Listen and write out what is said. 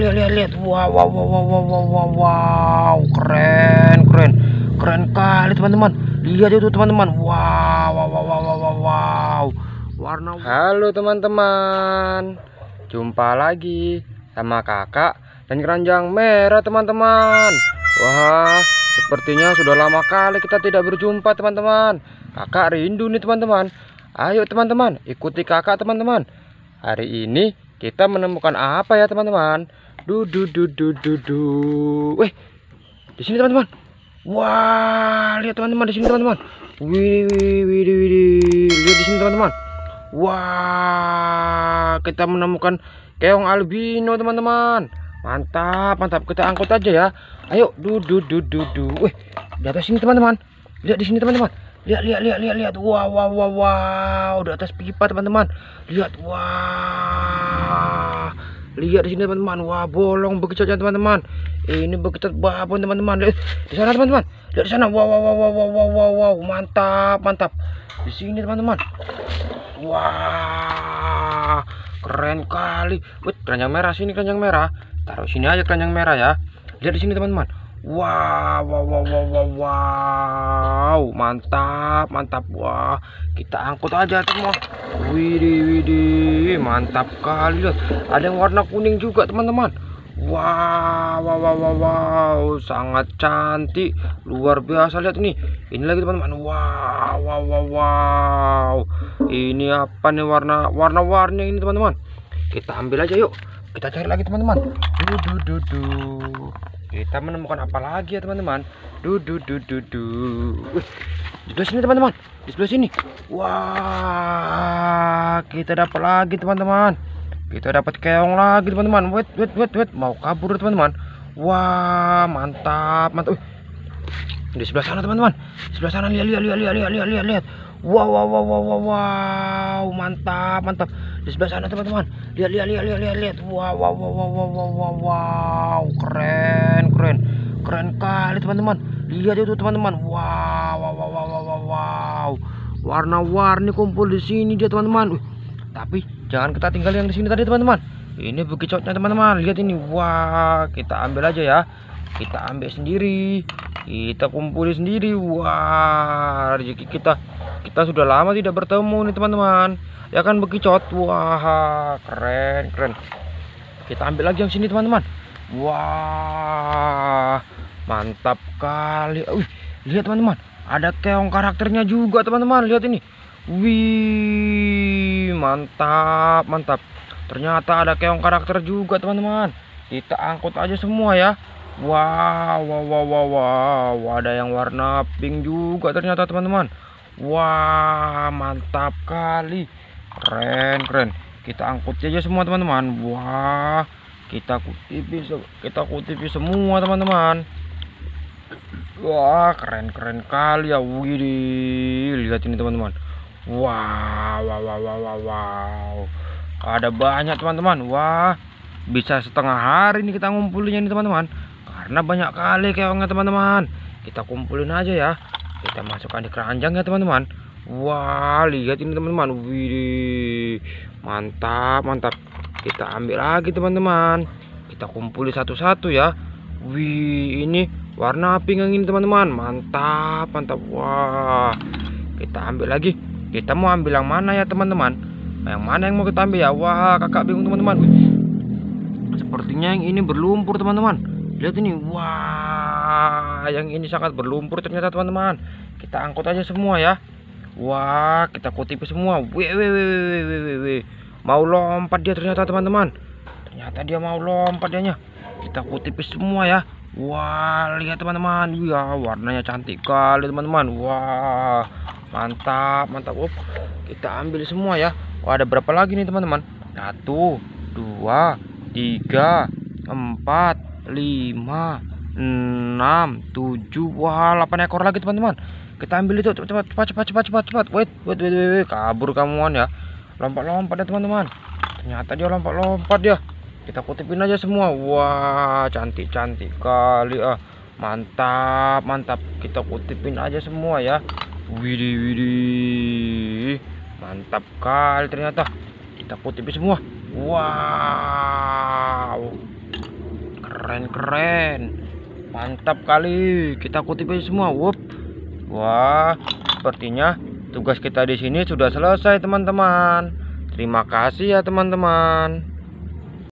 lihat lihat lihat. Wow wow wow wow wow wow wow, keren keren. Keren kali teman-teman. Lihat itu teman-teman. Wow wow wow wow wow wow. Warna halo teman-teman. Jumpa lagi sama kakak dan keranjang merah teman-teman. Wah sepertinya sudah lama kali kita tidak berjumpa teman-teman. Kakak rindu nih teman-teman. Ayo teman-teman ikuti kakak teman-teman. Hari ini kita menemukan apa ya teman-teman du du du du du du. Weh di sini teman-teman. Wah lihat teman-teman di sini teman-teman. Wih wih wih wih lihat di sini teman-teman. Wah kita menemukan keong albino teman-teman. Mantap mantap. Kita angkut aja ya. Ayo du du du du du. Weh di atas sini teman-teman. Lihat di sini teman-teman. Lihat lihat lihat lihat lihat. Wow wow wow wow di atas pipa teman-teman. Lihat wah lihat di sini teman-teman. Wah bolong bekicotnya teman-teman. Ini bekicot babon teman-teman. Lihat di sana teman-teman. Lihat di sana. Wow wow wow wow wow wow wow mantap mantap. Di sini teman-teman. Wah keren kali. Wih keranjang merah sini keranjang merah. Taruh sini aja keranjang merah ya. Lihat di sini teman-teman Wow, wow, wow, wow, wow, wow, mantap, mantap, wah, kita angkut aja semua. Widih, widih, mantap kali lihat. Ada yang warna kuning juga teman-teman. Wow, wow, wow, wow, wow, sangat cantik, luar biasa lihat ini. Ini lagi teman-teman. Wow, wow, wow, wow. Ini apa nih warna warna-warni ini teman-teman? Kita ambil aja yuk. Kita cari lagi teman-teman. Duh, duh, duh, kita menemukan apa lagi ya teman-teman? Du du du du du. Di sebelah sini teman-teman. Di sebelah sini. Wah kita dapat lagi teman-teman. Kita dapat keong lagi teman-teman. Wait wait wait wait. Mau kabur teman-teman. Wah mantap mantap. Di sebelah sana teman-teman. Sebelah sana. Lihat lihat lihat lihat lihat lihat lihat. Wow wow wow wow wow, wow. mantap mantap di sebelah sana teman-teman. Lihat lihat lihat lihat lihat. Lihat wow wow wow wow wow wow wow, keren keren. Keren kali teman-teman. Lihat itu teman-teman. Wow wow wow wow wow wow, wow. warna-warni kumpul di sini dia teman-teman. Tapi jangan kita tinggal yang di sini tadi teman-teman. Ini bekicotnya teman-teman. Lihat ini. Wah kita ambil aja ya. Kita ambil sendiri. Kita kumpulin sendiri. Wah rezeki kita kita sudah lama tidak bertemu nih teman-teman. Ya kan bekicot? Wah keren keren. Kita ambil lagi yang sini teman-teman. Wah mantap kali. Wih, lihat teman-teman. Ada keong karakternya juga teman-teman. Lihat ini. Wih mantap mantap. Ternyata ada keong karakter juga teman-teman. Kita angkut aja semua ya. Wow, wow, wow, wow, wow, ada yang warna pink juga ternyata teman-teman. Wah, mantap kali. Keren, keren. Kita angkut aja semua teman-teman. Wah, kita kutipi, kita kutipi semua teman-teman. Wah, keren, keren kali ya. Wih, lihat ini teman-teman. Wow, wow, wow, wow, wow, wow. Ada banyak teman-teman. Wah, bisa setengah hari ini kita ngumpulinnya nih teman-teman karena banyak kali keongnya teman-teman kita kumpulin aja ya kita masukkan di keranjang ya teman-teman. Wah lihat ini teman-teman. Wih mantap mantap. Kita ambil lagi teman-teman. Kita kumpulin satu-satu ya. Wih ini warna pink ini teman-teman. Mantap mantap. Wah kita ambil lagi. Kita mau ambil yang mana ya teman-teman? Yang mana yang mau kita ambil ya? Wah kakak bingung teman-teman. Sepertinya yang ini berlumpur teman-teman. Lihat ini. Wah yang ini sangat berlumpur ternyata teman-teman. Kita angkut aja semua ya. Wah kita kutip semua. Wih. mau lompat dia ternyata teman-teman. Ternyata dia mau lompat dia kita kutip semua ya. Wah lihat teman-teman. Ya warnanya cantik kali teman-teman. Wah mantap mantap. Up. kita ambil semua ya. Wah ada berapa lagi nih teman-teman? Satu dua tiga empat lima enam tujuh wah 8 ekor lagi teman-teman. Kita ambil itu cepat cepat cepat cepat cepat cepat wait wait wait, wait, wait. kabur kamuan ya. Lompat-lompat ya teman-teman. Ternyata dia lompat-lompat ya. Kita kutipin aja semua. Wah cantik-cantik kali ah. Mantap mantap. Kita kutipin aja semua ya. Widih widih. Mantap kali ternyata. Kita kutipin semua. Wow keren keren mantap kali. Kita kutip aja semua. Wup. Wah sepertinya tugas kita di sini sudah selesai teman-teman. Terima kasih ya teman-teman